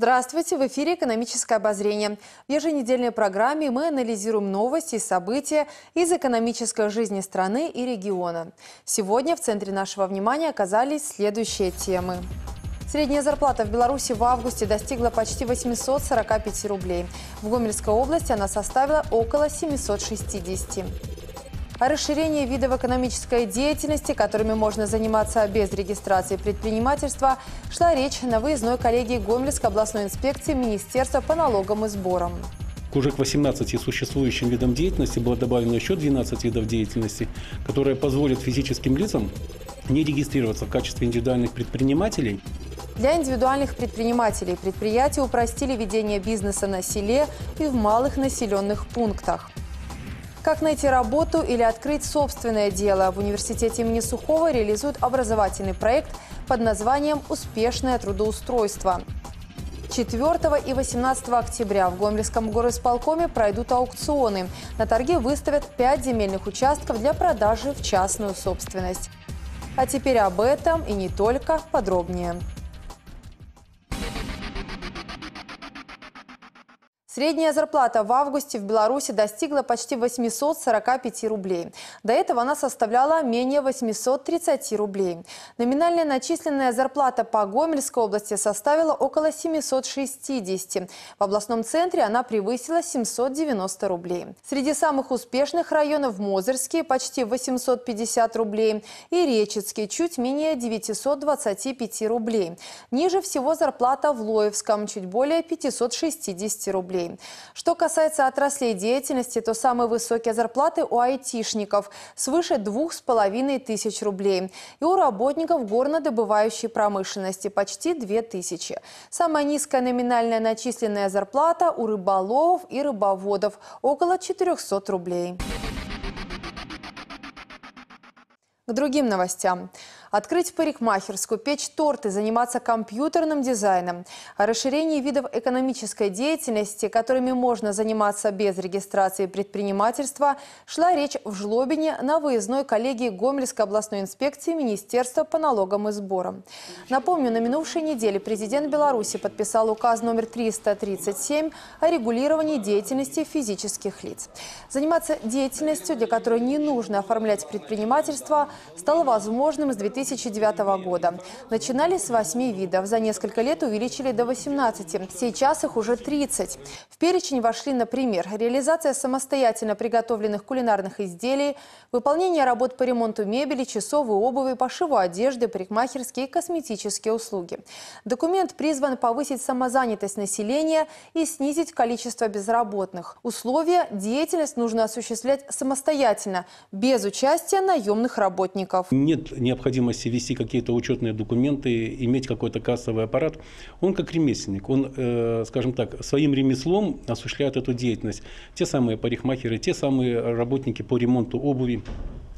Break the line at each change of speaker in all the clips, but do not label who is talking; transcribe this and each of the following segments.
Здравствуйте! В эфире «Экономическое обозрение». В еженедельной программе мы анализируем новости и события из экономической жизни страны и региона. Сегодня в центре нашего внимания оказались следующие темы. Средняя зарплата в Беларуси в августе достигла почти 845 рублей. В Гомельской области она составила около 760. О расширении видов экономической деятельности, которыми можно заниматься без регистрации предпринимательства, шла речь на выездной коллегии Гомельской областной инспекции Министерства по налогам и сборам.
Уже к 18 существующим видам деятельности было добавлено еще 12 видов деятельности, которые позволят физическим лицам не регистрироваться в качестве индивидуальных предпринимателей.
Для индивидуальных предпринимателей предприятия упростили ведение бизнеса на селе и в малых населенных пунктах. Как найти работу или открыть собственное дело? В университете имени Сухого реализуют образовательный проект под названием «Успешное трудоустройство». 4 и 18 октября в Гомельском горосполкоме пройдут аукционы. На торге выставят 5 земельных участков для продажи в частную собственность. А теперь об этом и не только подробнее. Средняя зарплата в августе в Беларуси достигла почти 845 рублей. До этого она составляла менее 830 рублей. Номинальная начисленная зарплата по Гомельской области составила около 760. В областном центре она превысила 790 рублей. Среди самых успешных районов Мозырский почти 850 рублей и Речицкий чуть менее 925 рублей. Ниже всего зарплата в Лоевском чуть более 560 рублей. Что касается отраслей деятельности, то самые высокие зарплаты у айтишников – свыше двух с половиной тысяч рублей. И у работников горнодобывающей промышленности – почти две тысячи. Самая низкая номинальная начисленная зарплата у рыболовов и рыбоводов – около 400 рублей. К другим новостям. Открыть парикмахерскую, печь торты, заниматься компьютерным дизайном. О расширении видов экономической деятельности, которыми можно заниматься без регистрации предпринимательства, шла речь в Жлобине на выездной коллегии Гомельской областной инспекции Министерства по налогам и сборам. Напомню, на минувшей неделе президент Беларуси подписал указ номер 337 о регулировании деятельности физических лиц. Заниматься деятельностью, для которой не нужно оформлять предпринимательство, стало возможным с 2000 2009 года. Начинали с 8 видов. За несколько лет увеличили до 18. Сейчас их уже 30. В перечень вошли, например, реализация самостоятельно приготовленных кулинарных изделий, выполнение работ по ремонту мебели, часов и обуви, пошиву одежды, парикмахерские и косметические услуги. Документ призван повысить самозанятость населения и снизить количество безработных. Условия – деятельность нужно осуществлять самостоятельно, без участия наемных работников.
Нет необходимости необходимости вести какие-то учетные документы, иметь какой-то кассовый аппарат, он как ремесленник, он, э, скажем так, своим ремеслом осуществляет эту деятельность. Те самые парикмахеры, те самые работники по ремонту обуви,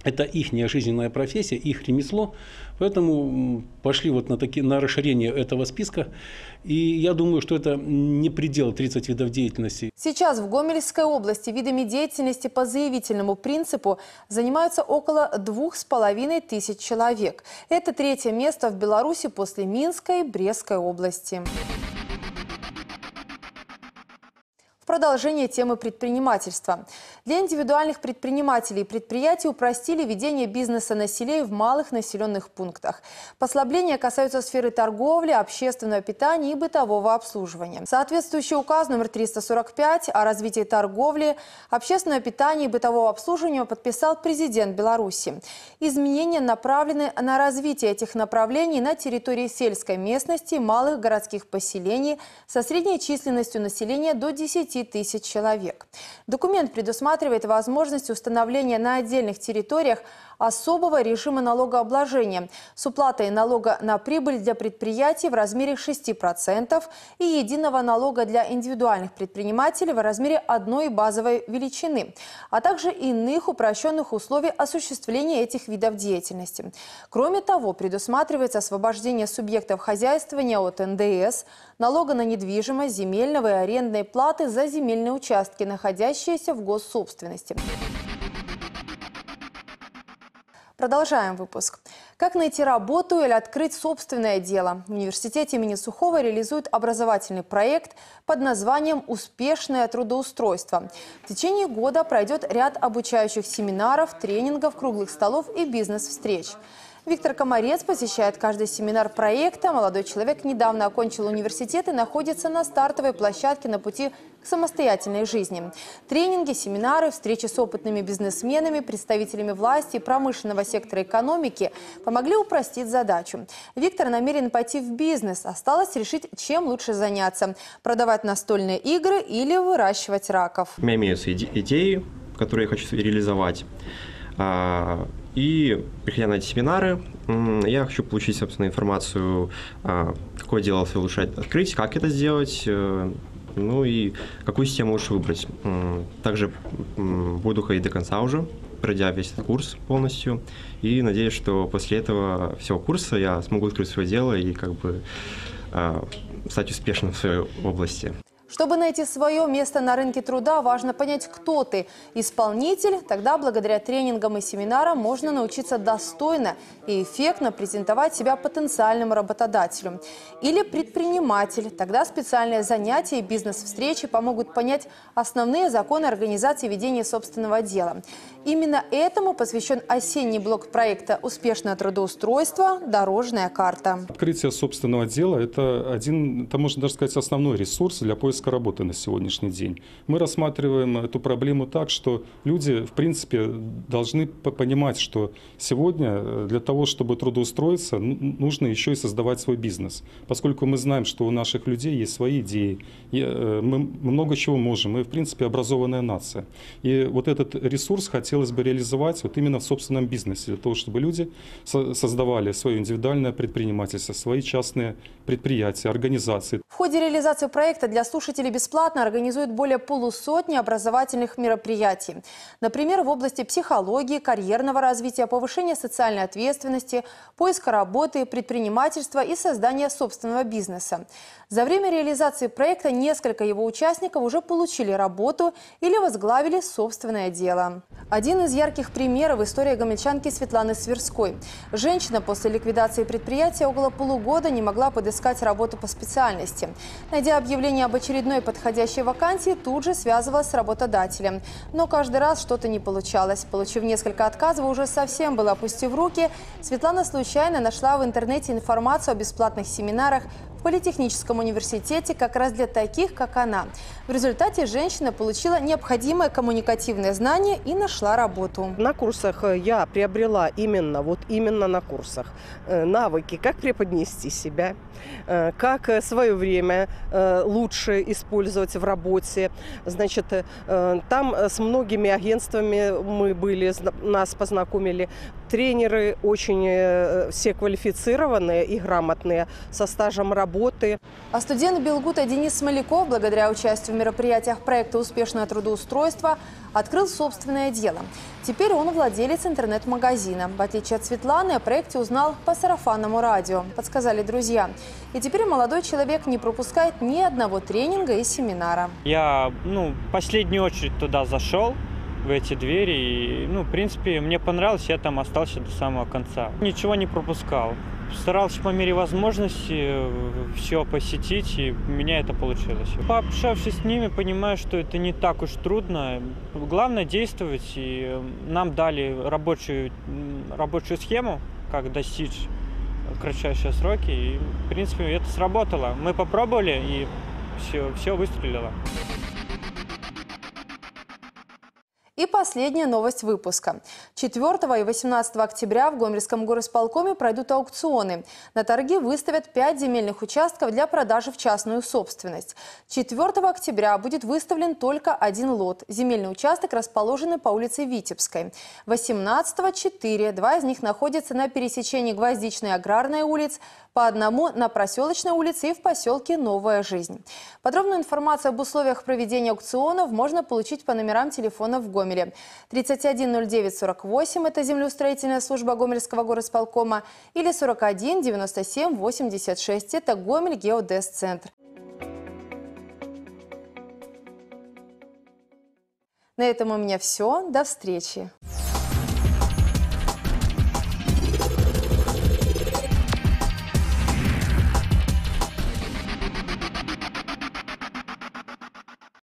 это их жизненная профессия, их ремесло. Поэтому пошли вот на, таки, на расширение этого списка. И я думаю, что это не предел 30 видов деятельности.
Сейчас в Гомельской области видами деятельности по заявительному принципу занимаются около двух с половиной тысяч человек. Это третье место в Беларуси после Минской и Брестской области. Продолжение темы предпринимательства. Для индивидуальных предпринимателей и предприятий упростили ведение бизнеса на селе и в малых населенных пунктах. Послабления касаются сферы торговли, общественного питания и бытового обслуживания. Соответствующий указ номер 345 о развитии торговли, общественного питания и бытового обслуживания подписал президент Беларуси. Изменения направлены на развитие этих направлений на территории сельской местности малых городских поселений со средней численностью населения до 10 тысяч человек. Документ предусматривает возможность установления на отдельных территориях особого режима налогообложения с уплатой налога на прибыль для предприятий в размере 6% и единого налога для индивидуальных предпринимателей в размере одной базовой величины, а также иных упрощенных условий осуществления этих видов деятельности. Кроме того, предусматривается освобождение субъектов хозяйствования от НДС, налога на недвижимость, земельного и арендной платы за земельные участки, находящиеся в госсобственности. Продолжаем выпуск. Как найти работу или открыть собственное дело? В университете имени Сухого реализуют образовательный проект под названием «Успешное трудоустройство». В течение года пройдет ряд обучающих семинаров, тренингов, круглых столов и бизнес-встреч. Виктор Комарец посещает каждый семинар проекта. Молодой человек недавно окончил университет и находится на стартовой площадке на пути к самостоятельной жизни. Тренинги, семинары, встречи с опытными бизнесменами, представителями власти и промышленного сектора экономики помогли упростить задачу. Виктор намерен пойти в бизнес. Осталось решить, чем лучше заняться – продавать настольные игры или выращивать раков.
У меня имеются идеи, которые я хочу реализовать. И, приходя на эти семинары, я хочу получить, собственно, информацию, а, какое дело лучше открыть, как это сделать, э, ну и какую систему лучше выбрать. Также буду ходить до конца уже, пройдя весь этот курс полностью. И надеюсь, что после этого всего курса я смогу открыть свое дело и как бы а, стать успешным в своей области.
Чтобы найти свое место на рынке труда, важно понять, кто ты. Исполнитель? Тогда благодаря тренингам и семинарам можно научиться достойно и эффектно презентовать себя потенциальному работодателю. Или предприниматель? Тогда специальные занятия и бизнес-встречи помогут понять основные законы организации ведения собственного дела. Именно этому посвящен осенний блок проекта «Успешное трудоустройство. Дорожная карта».
Открытие собственного дела – это один, это можно даже сказать, основной ресурс для поиска поиска работы на сегодняшний день. Мы рассматриваем эту проблему так, что люди, в принципе, должны понимать, что сегодня э, для того, чтобы трудоустроиться, нужно еще и создавать свой бизнес. Поскольку мы знаем, что у наших людей есть свои идеи, э, мы много чего можем, мы, в принципе, образованная нация. И вот этот ресурс хотелось бы реализовать вот именно в собственном бизнесе, для того, чтобы люди создавали свое индивидуальное предпринимательство, свои частные предприятия, организации.
В ходе реализации проекта для слушателей слушатели бесплатно организуют более полусотни образовательных мероприятий. Например, в области психологии, карьерного развития, повышения социальной ответственности, поиска работы, предпринимательства и создания собственного бизнеса. За время реализации проекта несколько его участников уже получили работу или возглавили собственное дело. Один из ярких примеров – история гомельчанки Светланы Сверской. Женщина после ликвидации предприятия около полугода не могла подыскать работу по специальности. Найдя объявление об очередном очередной подходящей вакансии тут же связывалась с работодателем. Но каждый раз что-то не получалось. Получив несколько отказов, уже совсем было опустив руки, Светлана случайно нашла в интернете информацию о бесплатных семинарах Политехническом университете как раз для таких, как она. В результате женщина получила необходимое коммуникативное знание и нашла работу.
На курсах э, я приобрела именно, вот именно на курсах, э, навыки, как преподнести себя, э, как свое время лучше использовать в работе. Значит, там с многими агентствами мы были, нас познакомили. Тренеры очень все квалифицированные и грамотные, со стажем работы работы.
А студент Белгута Денис Смоляков, благодаря участию в мероприятиях проекта «Успешное трудоустройство», открыл собственное дело. Теперь он владелец интернет-магазина. В отличие от Светланы, о проекте узнал по сарафанному радио, подсказали друзья. И теперь молодой человек не пропускает ни одного тренинга и семинара.
Я, ну, в последнюю очередь туда зашел, в эти двери. И, ну, в принципе, мне понравилось, я там остался до самого конца. Ничего не пропускал старался по мере возможности э, все посетить, и у меня это получилось. Пообщавшись с ними, понимаю, что это не так уж трудно. Главное действовать, и нам дали рабочую, рабочую схему, как достичь кратчайшие сроки, и, в принципе, это сработало. Мы попробовали, и все, все выстрелило.
И последняя новость выпуска. 4 и 18 октября в Гомельском горосполкоме пройдут аукционы. На торги выставят 5 земельных участков для продажи в частную собственность. 4 октября будет выставлен только один лот. Земельный участок расположен по улице Витебской. 18 – 4. Два из них находятся на пересечении Гвоздичной и Аграрной улиц, по одному на Проселочной улице и в поселке Новая Жизнь. Подробную информацию об условиях проведения аукционов можно получить по номерам телефонов в. Гомеле. 310948 – это землеустроительная служба Гомельского горосполкома или 41 97 86 – это Гомель Геодес-центр. На этом у меня все. До встречи.